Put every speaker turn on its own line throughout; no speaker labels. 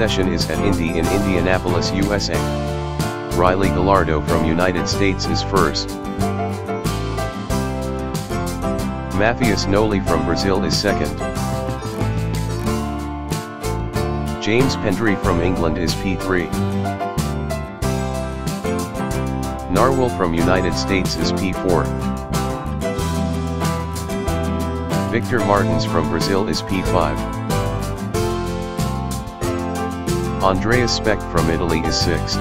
session is at Indy in Indianapolis, USA. Riley Gallardo from United States is first. Matthias Noli from Brazil is second. James Pendry from England is P3. Narwhal from United States is P4. Victor Martins from Brazil is P5. Andreas Specht from Italy is 6th.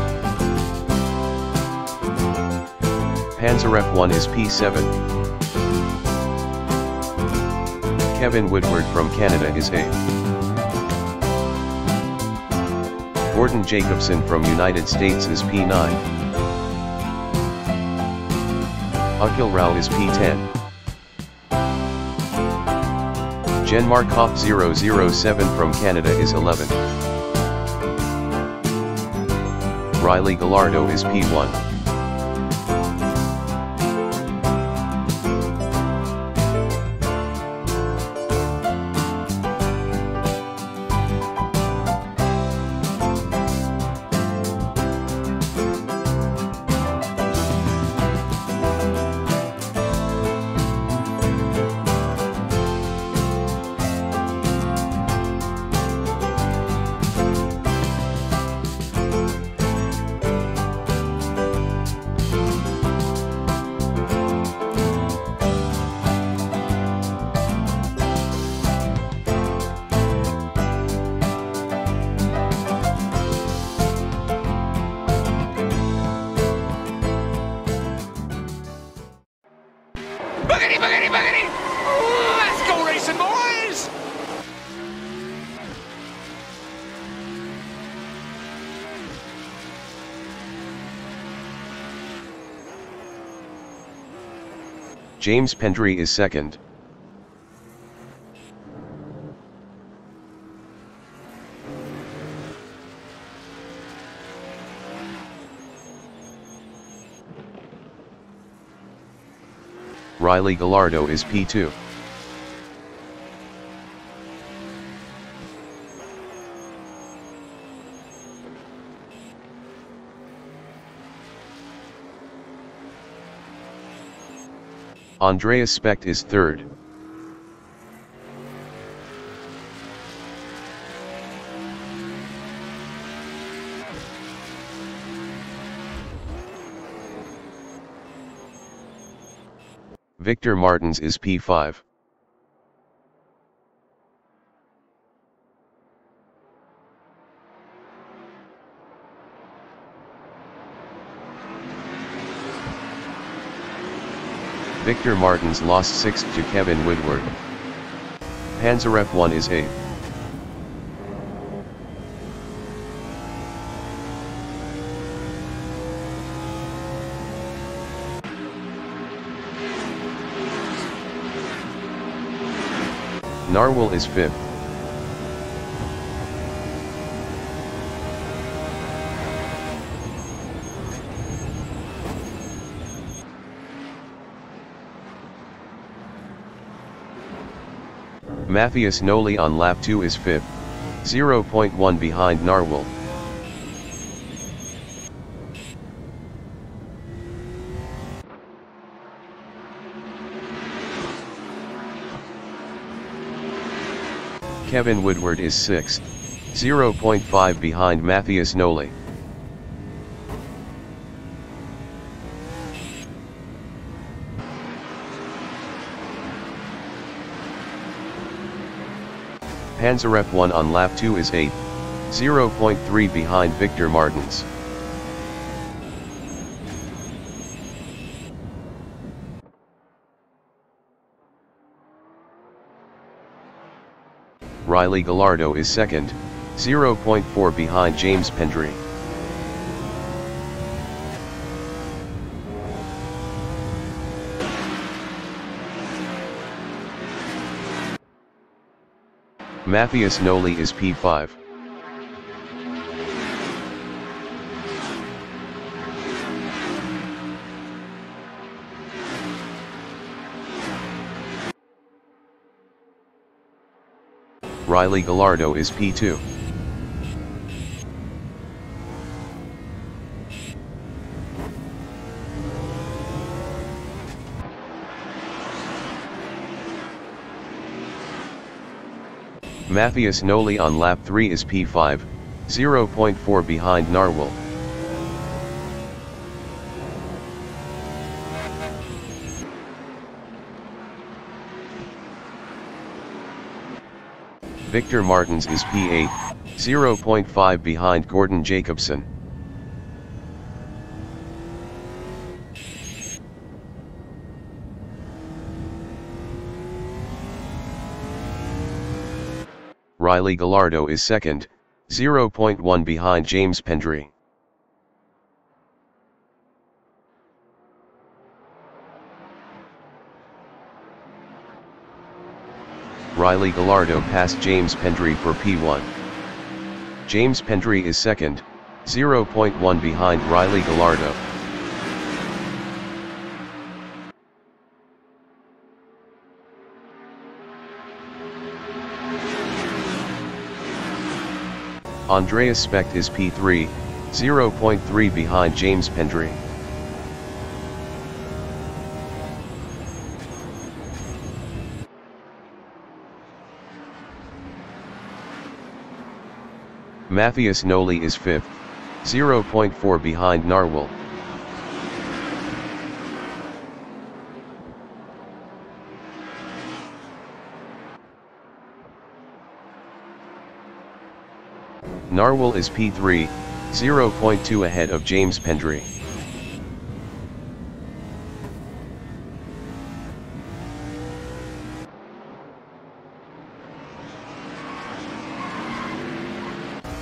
Panzer F1 is P7. Kevin Woodward from Canada is 8th. Gordon Jacobson from United States is P9. Akhil Rao is P10. Jen Markov 007 from Canada is 11. Riley Gallardo is P1. James Pendry is second. Riley Gallardo is P2. Andreas Specht is third. Victor Martins is P5. Victor Martins lost 6th to Kevin Woodward. Panzer F1 is 8th. Narwhal is 5th. Matthias Noli on lap 2 is 5th, 0.1 behind Narwhal. Kevin Woodward is 6th, 0.5 behind Matthias Noli. Panzer F1 on lap 2 is 8th, 0.3 behind Victor Martins. Riley Gallardo is second, 0.4 behind James Pendry. Matthias Noli is P5. Riley Gallardo is P2. Matthias Noli on lap 3 is P5, 0.4 behind Narwhal. Victor Martins is P8, 0.5 behind Gordon Jacobson. Riley Gallardo is second, 0.1 behind James Pendry. Riley Gallardo passed James Pendry for P1. James Pendry is second, 0.1 behind Riley Gallardo. Andreas Specht is P3, 0.3 behind James Pendry. Matthias Noli is 5th, 0.4 behind Narwhal. Narwhal is P3, 0.2 ahead of James Pendry.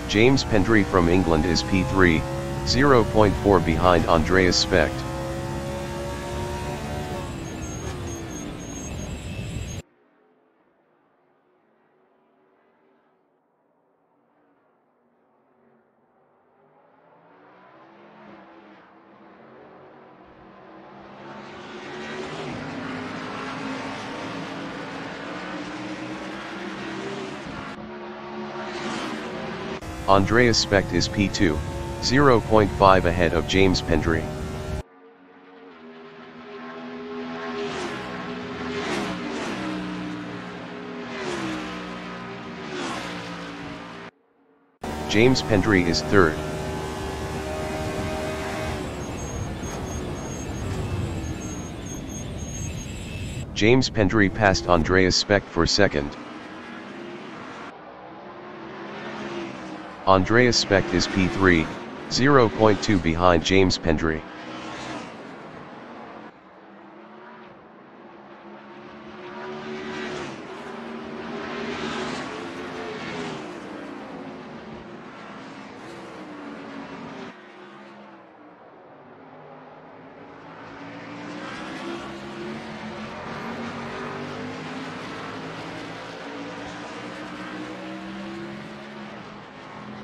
James Pendry from England is P3, 0.4 behind Andreas Specht. Andreas Specht is P2, 0.5 ahead of James Pendry. James Pendry is third. James Pendry passed Andreas Specht for second. Andreas Specht is P3, 0.2 behind James Pendry.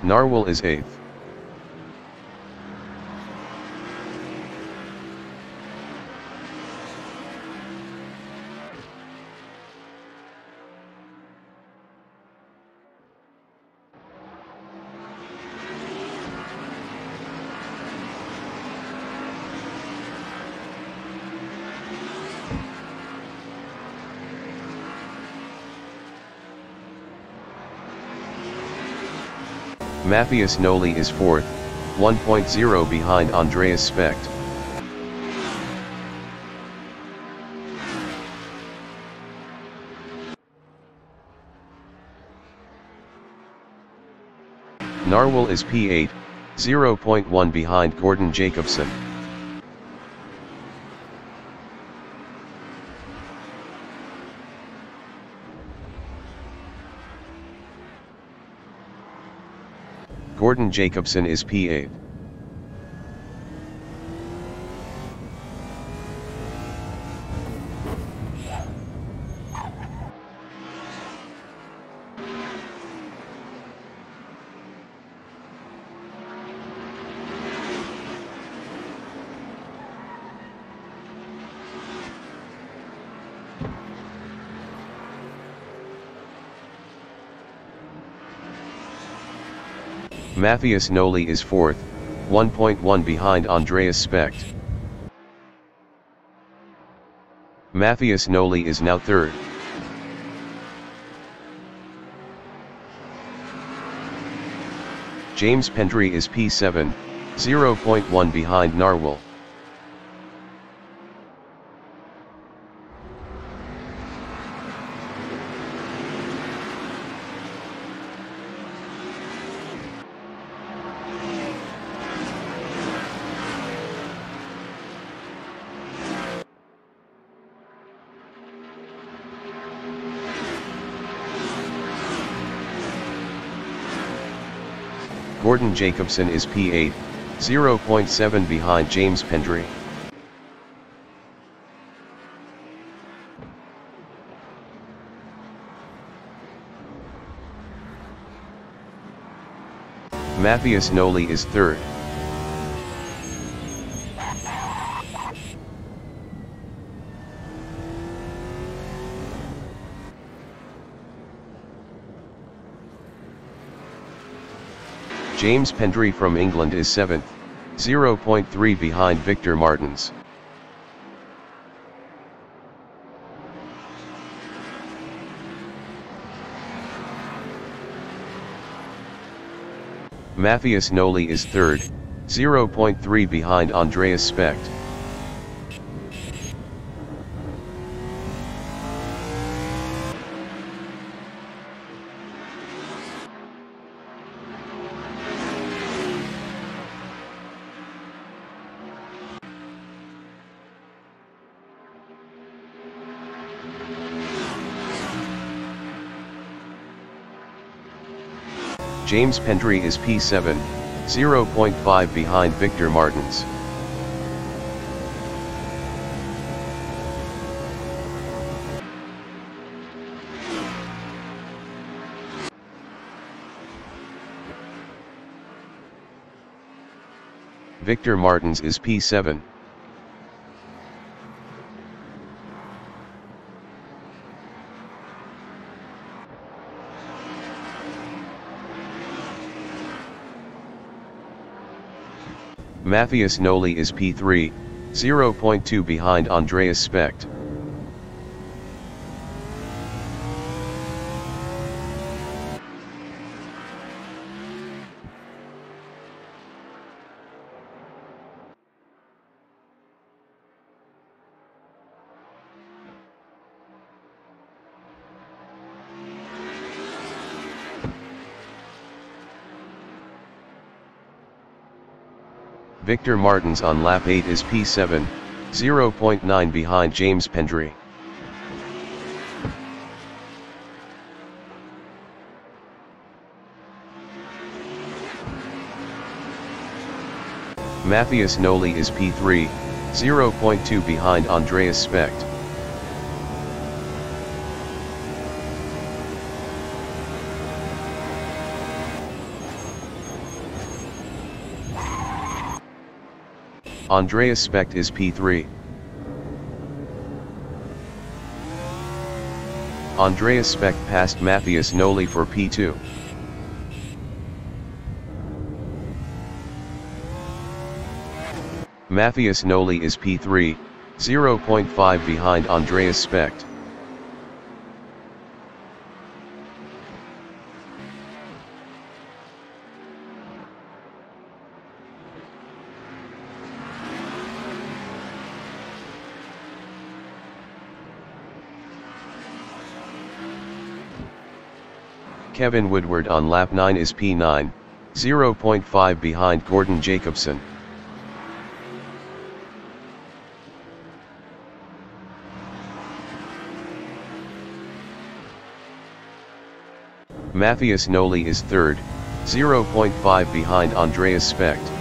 Narwhal is 8th. Matthias Noli is 4th, 1.0 behind Andreas Specht. Narwhal is P8, 0.1 behind Gordon Jacobson. Gordon Jacobson is P8. Matthias Noli is fourth, 1.1 behind Andreas Specht. Matthias Noli is now third. James Pendry is P7, 0.1 behind Narwhal. Gordon Jacobson is P8, 0.7 behind James Pendry. Matthias Noli is third. James Pendry from England is 7th, 0.3 behind Victor Martins. Matthias Noli is 3rd, 0.3 behind Andreas Specht. James Pendry is P7, 0.5 behind Victor Martins. Victor Martins is P7. Matthias Noli is P3, 0.2 behind Andreas Specht. Victor Martins on lap 8 is P7, 0.9 behind James Pendry. Matthias Noli is P3, 0.2 behind Andreas Specht. Andreas Specht is P3. Andreas Specht passed Matthias Noli for P2. Matthias Noli is P3, 0.5 behind Andreas Specht. Kevin Woodward on lap 9 is P9, 0.5 behind Gordon Jacobson. Matthias Noli is third, 0.5 behind Andreas Specht.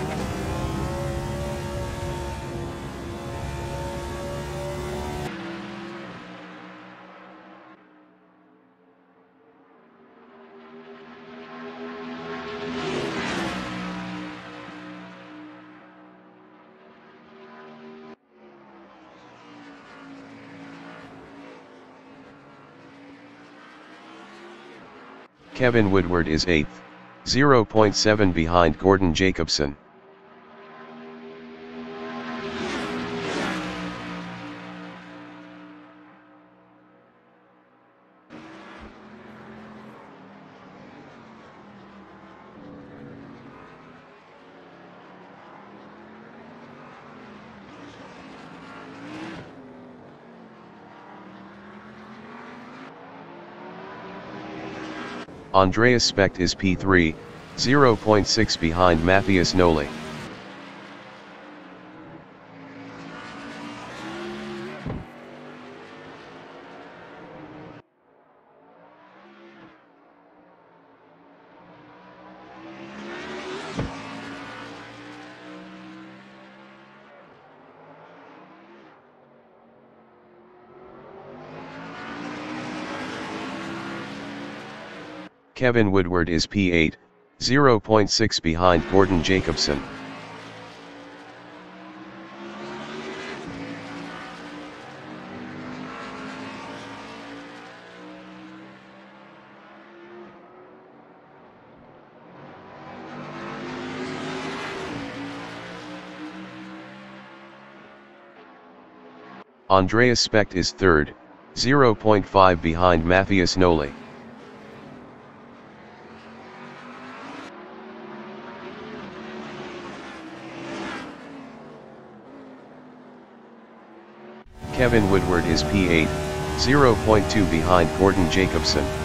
Kevin Woodward is 8th, 0.7 behind Gordon Jacobson. Andreas Specht is P3, 0.6 behind Matthias Noli. Kevin Woodward is P8, 0.6 behind Gordon Jacobson. Andreas Specht is third, 0.5 behind Matthias Noli. Kevin Woodward is P8, 0.2 behind Gordon Jacobson.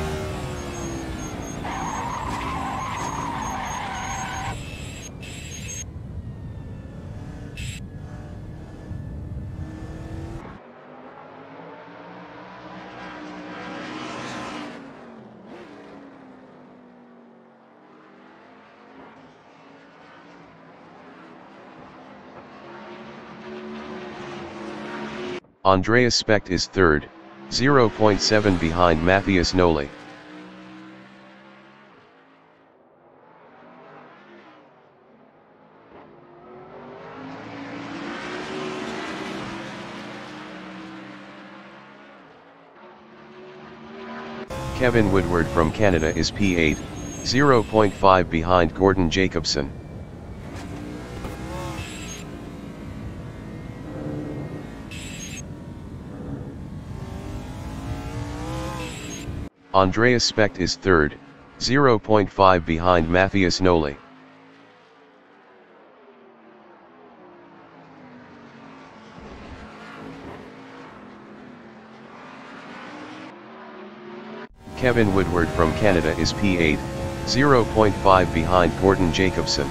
Andreas Specht is third, 0.7 behind Matthias Noli. Kevin Woodward from Canada is P8, 0.5 behind Gordon Jacobson. Andreas Specht is third, 0.5 behind Matthias Noli. Kevin Woodward from Canada is P8, 0.5 behind Gordon Jacobson.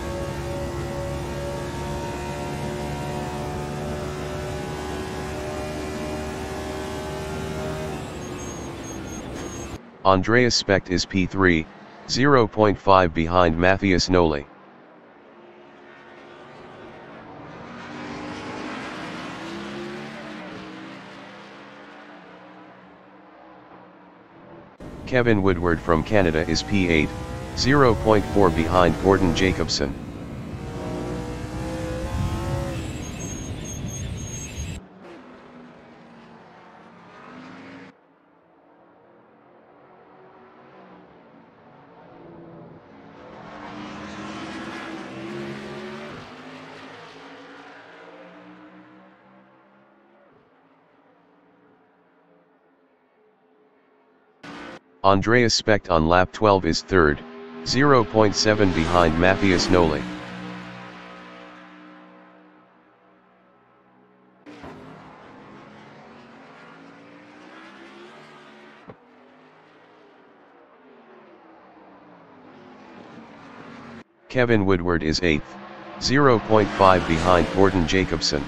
Andreas Specht is P3, 0.5 behind Matthias Noli. Kevin Woodward from Canada is P8, 0.4 behind Gordon Jacobson. Andreas Specht on lap 12 is third, 0.7 behind Matthias Noli. Kevin Woodward is 8th, 0.5 behind Gordon Jacobson.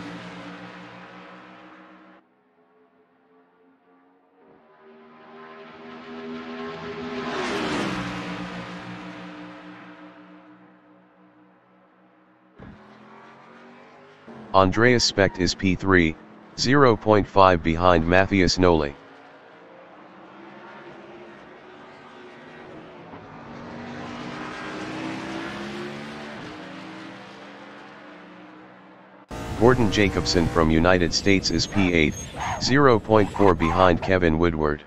Andreas Specht is P3, 0.5 behind Matthias Noli. Gordon Jacobson from United States is P8, 0.4 behind Kevin Woodward.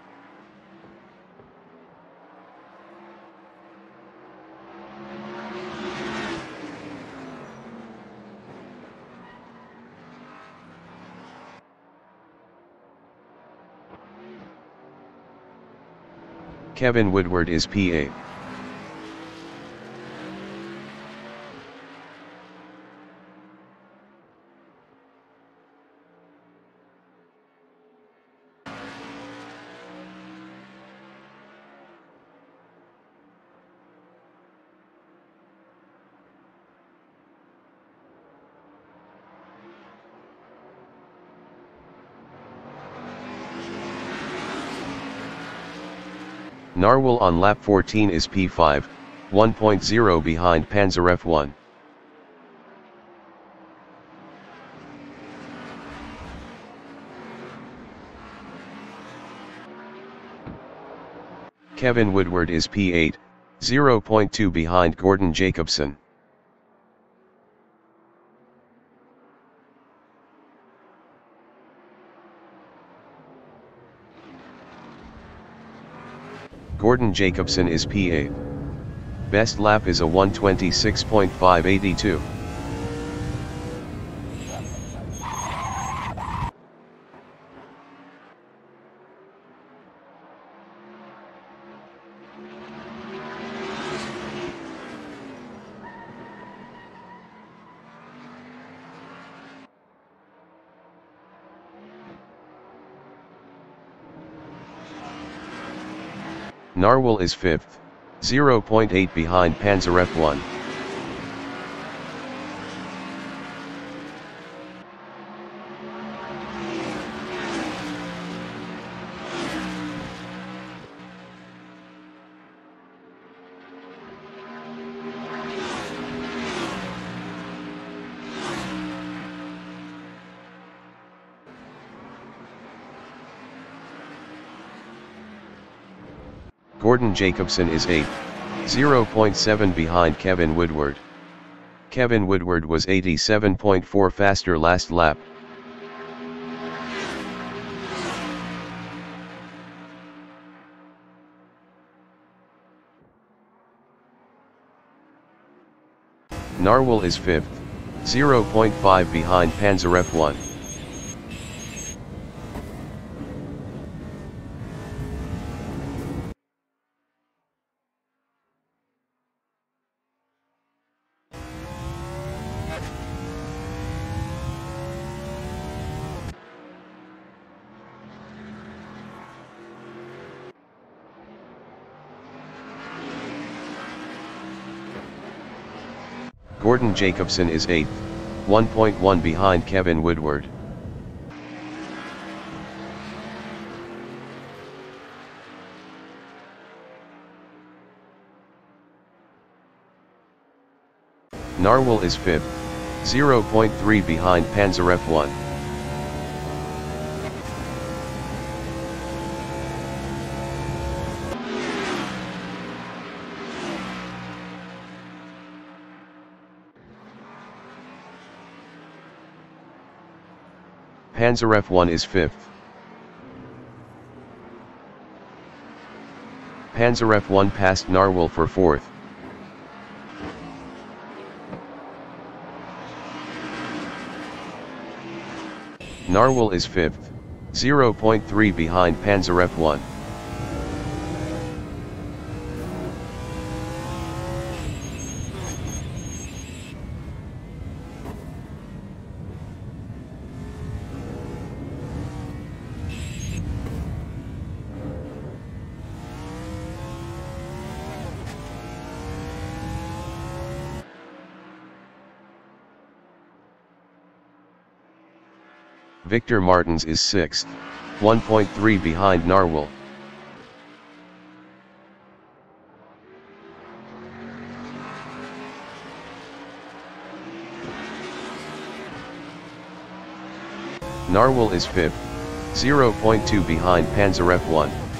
Kevin Woodward is P8. Narwhal on lap 14 is P5, 1.0 behind Panzer F1. Kevin Woodward is P8, 0.2 behind Gordon Jacobson. Gordon Jacobson is P8. Best lap is a 126.582. Narwhal is 5th, 0.8 behind Panzer F1. Gordon Jacobson is 8th, 0.7 behind Kevin Woodward. Kevin Woodward was 87.4 faster last lap. Narwhal is 5th, 0.5 behind Panzer F1. Jacobson is 8th, 1.1 behind Kevin Woodward. Narwhal is 5th, 0.3 behind Panzer F1. Panzer F1 is 5th. Panzer F1 passed Narwhal for 4th. Narwhal is 5th, 0.3 behind Panzer F1. Victor Martins is 6th, 1.3 behind Narwhal. Narwhal is 5th, 0.2 behind Panzer F1.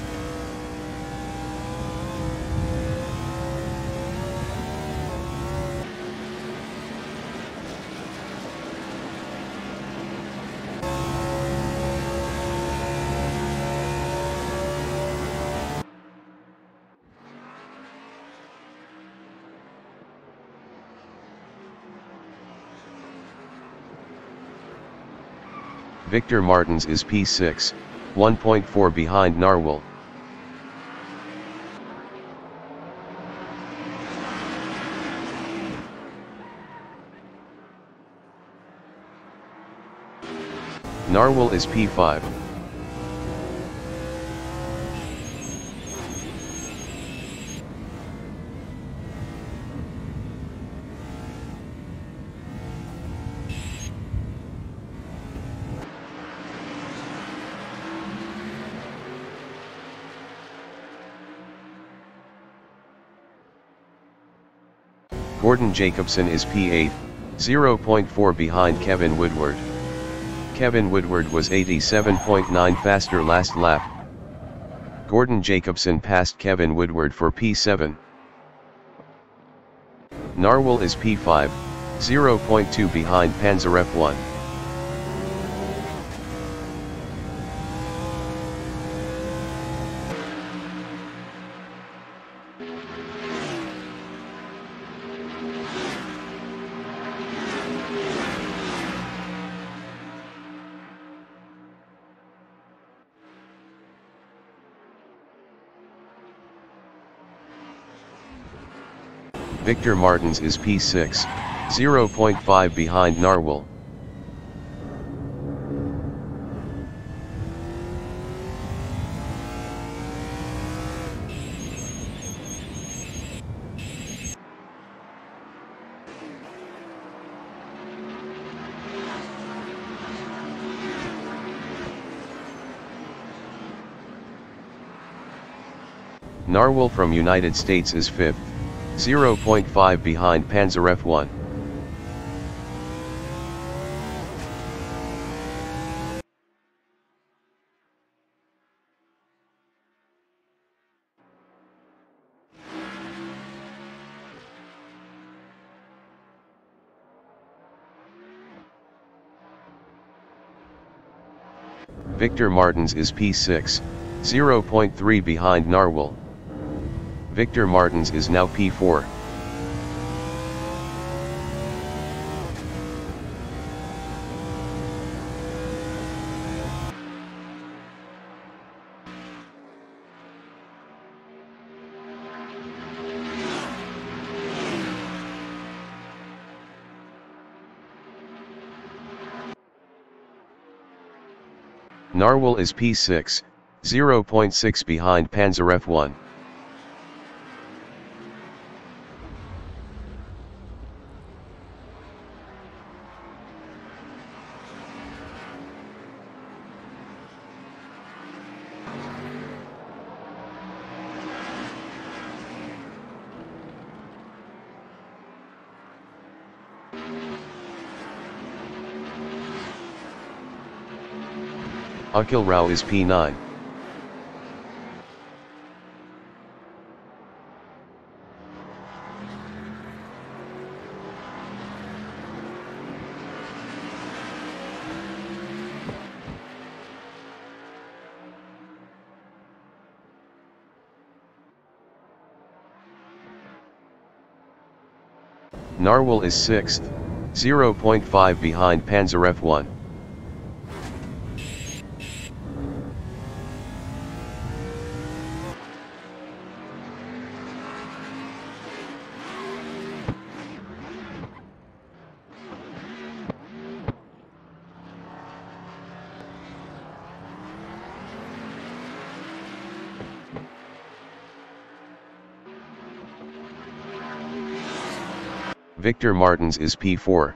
Victor Martins is P6, 1.4 behind Narwhal. Narwhal is P5. Gordon Jacobson is P8, 0.4 behind Kevin Woodward. Kevin Woodward was 87.9 faster last lap. Gordon Jacobson passed Kevin Woodward for P7. Narwhal is P5, 0.2 behind Panzer F1. Victor Martins is P6, 0.5 behind Narwhal. Narwhal from United States is 5th, 0.5 behind Panzer F1. Victor Martins is P6, 0.3 behind Narwhal. Victor Martins is now P4. Narwhal is P6, 0.6 behind Panzer F1. Akhil Rao is P9. Narwhal is 6th, 0.5 behind Panzer F1. Victor Martins is P4.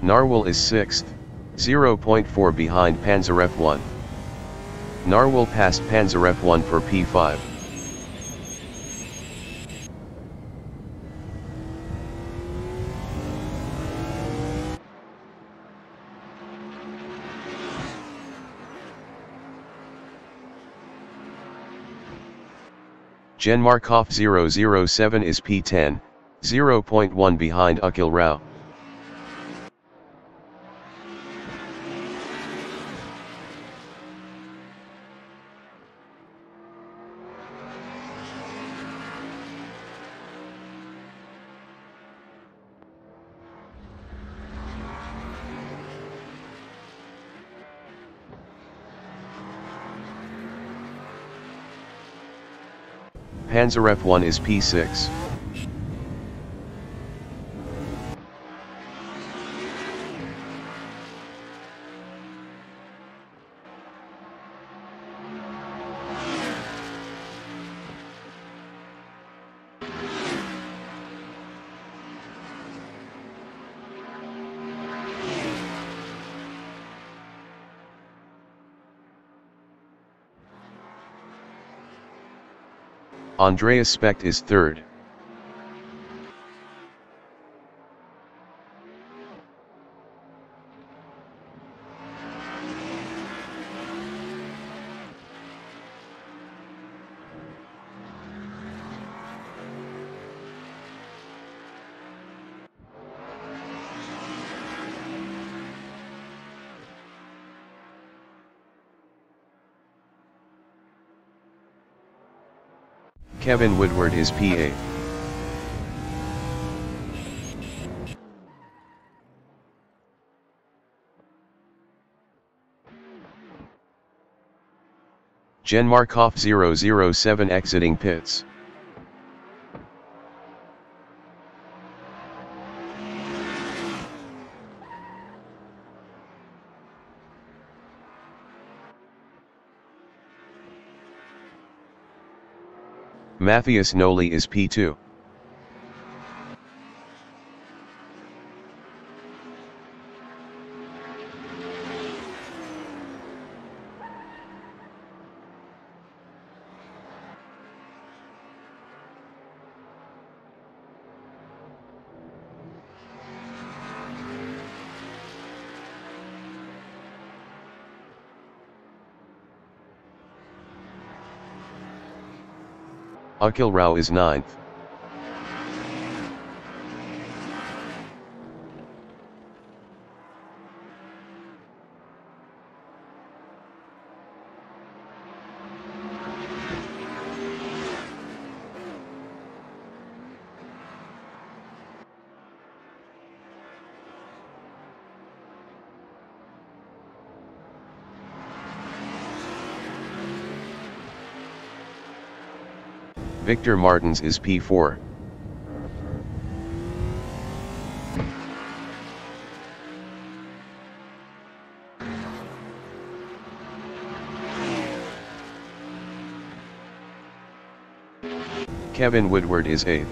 Narwhal is 6th, 0.4 behind Panzer F1. Narwhal passed Panzer F1 for P5. Genmarkov 007 is P10, 0.1 behind Akhil Rao. Panzer F1 is P6. Andreas Specht is third. Kevin Woodward is P8. Jen Markov 007 exiting pits. Matthias Noli is P2. Akhil Rao is ninth. Victor Martins is P4. Kevin Woodward is 8th.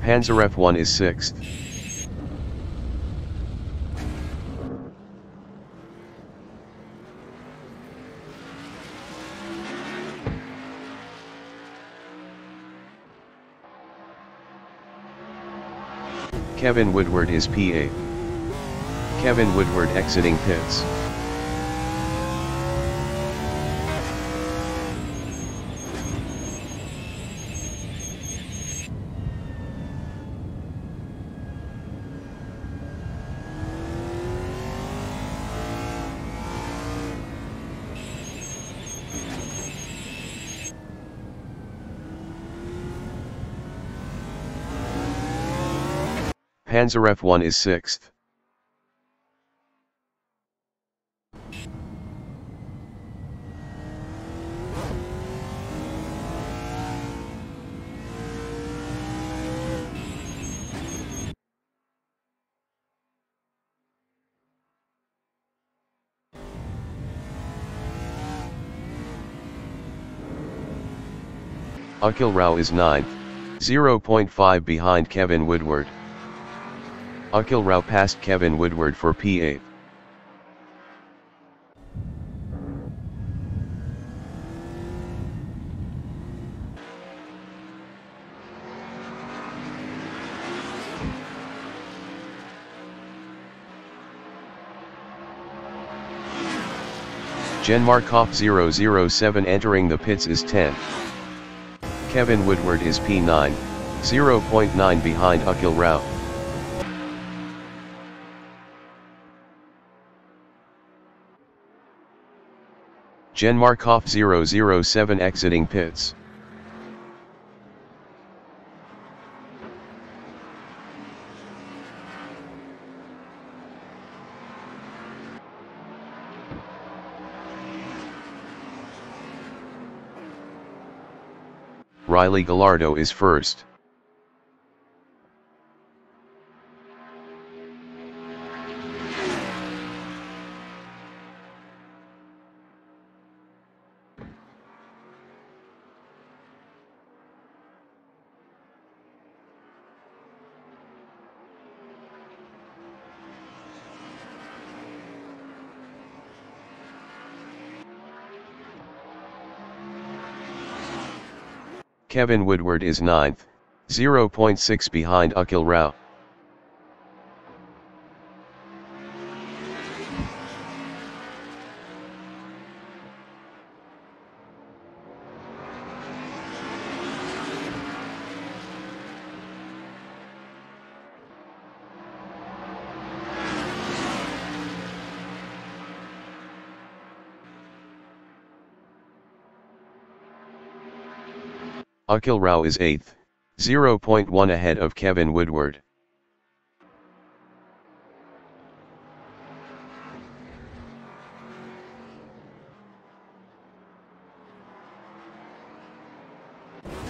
Panzer F1 is 6th. Kevin Woodward is P8. Kevin Woodward exiting pits. Panzer F1 is 6th. Akhil Rao is 9th, 0.5 behind Kevin Woodward. Akhil Rao passed Kevin Woodward for P8. Jen Markov 007 entering the pits is 10. Kevin Woodward is P9, 0.9 behind Akhil Rao. Jen Markov 007 exiting pits. Riley Gallardo is first. Kevin Woodward is 9th, 0.6 behind Akhil Rao. Akhil Rao is 8th, 0.1 ahead of Kevin Woodward.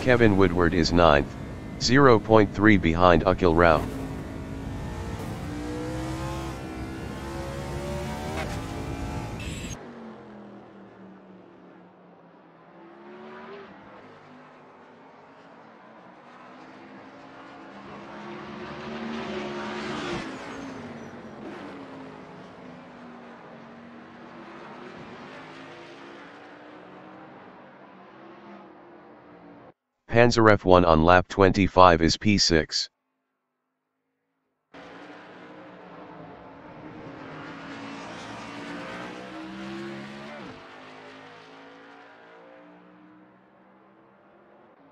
Kevin Woodward is 9th, 0.3 behind Akhil Rao. Panzer F1 on lap 25 is P6.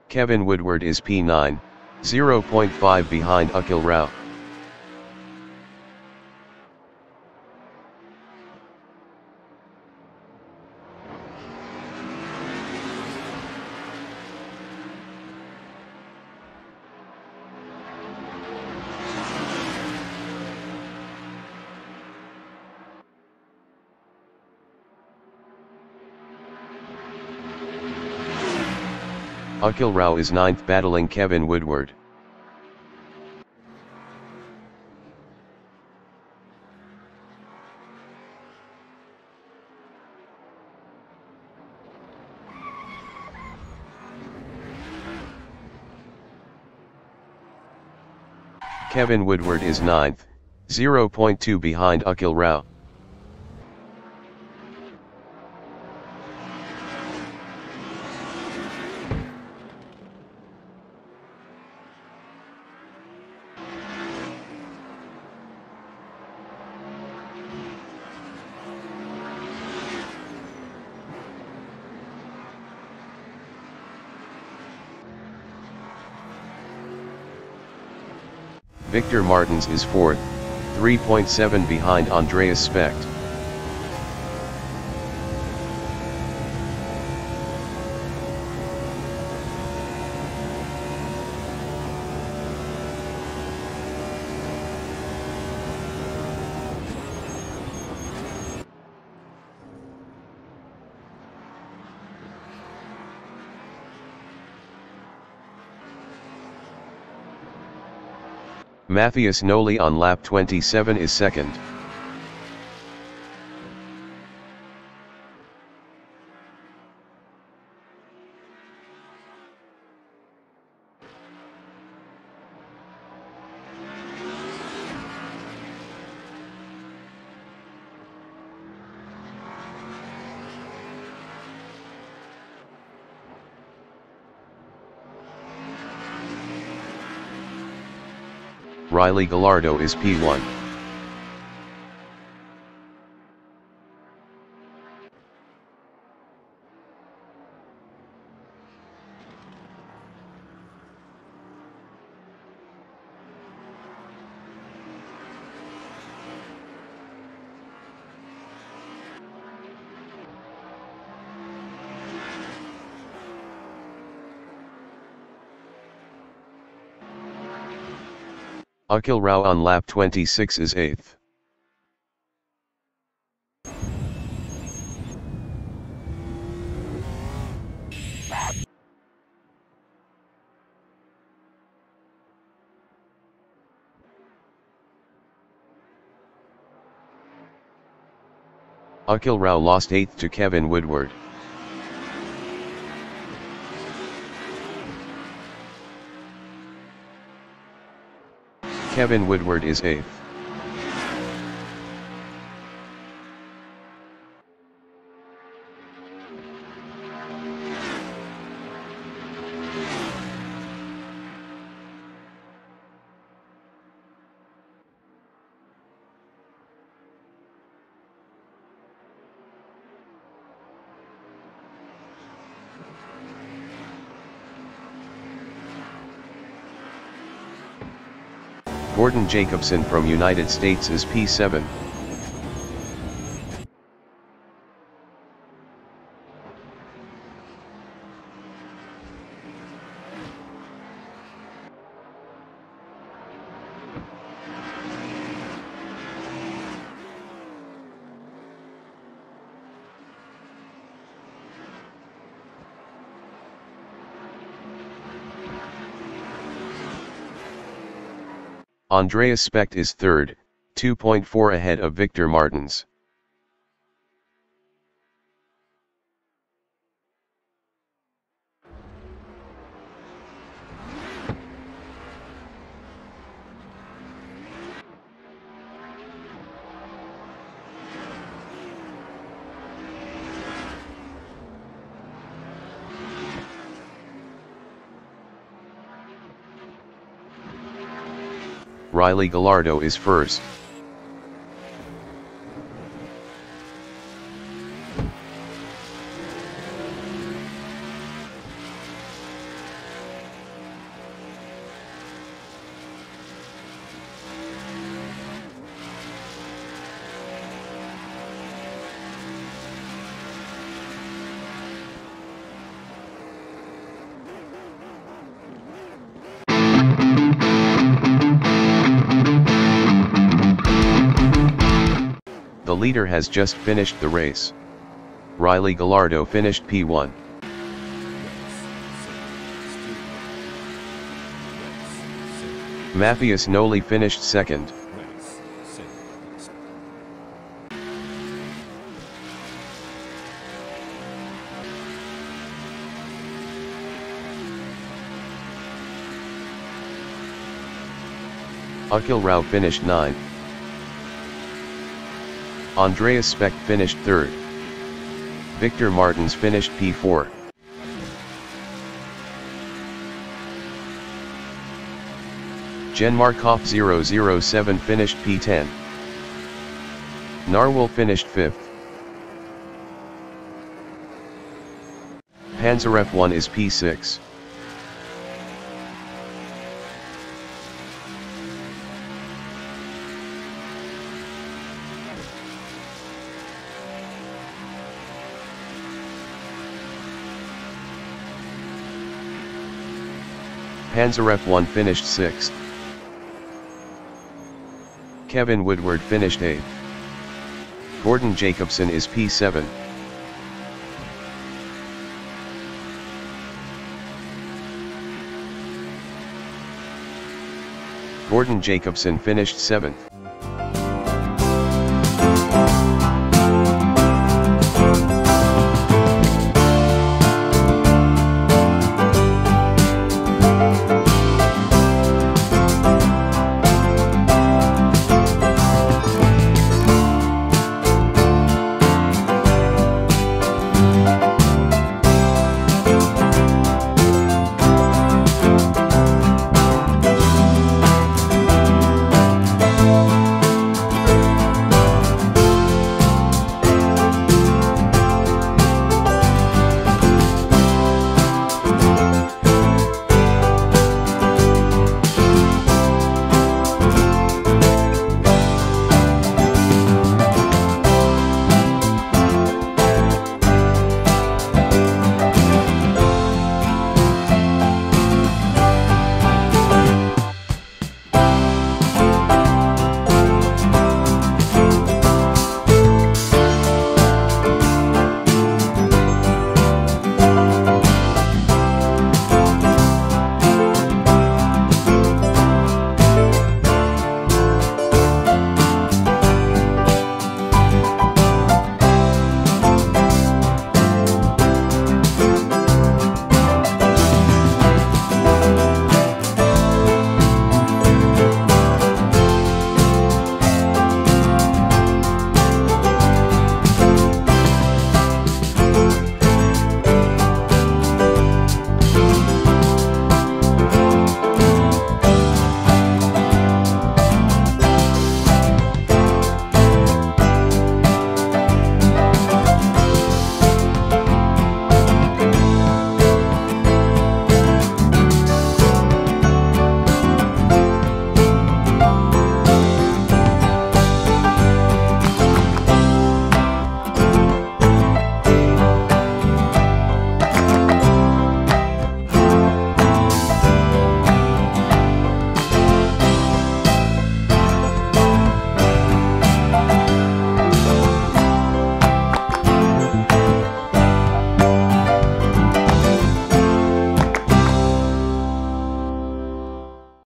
Kevin Woodward is P9, 0.5 behind Akhil Rao. Akhil Rao is 9th battling Kevin Woodward. Kevin Woodward is 9th, 0.2 behind Akhil Rao. Victor Martins is 4th, 3.7 behind Andreas Specht. Matthias Noli on lap 27 is second. Riley Gallardo is P1. Akhil Rao on lap 26 is 8th. Akhil Rao lost 8th to Kevin Woodward. Kevin Woodward is 8th. Gordon Jacobson from United States is P7. Andreas Specht is third, 2.4 ahead of Victor Martins. Riley Gallardo is first. Leader has just finished the race. Riley Gallardo finished P1. Matthias Noli finished second. Akhil Rao finished ninth. Andreas Specht finished third. Victor Martins finished P4. Jen Markov 007 finished P10. Narwhal finished 5th. Panzer 1 is P6. Panzer F1 finished 6th. Kevin Woodward finished 8th. Gordon Jacobson is P7. Gordon Jacobson finished 7th.